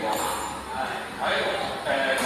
光啊，还有呃。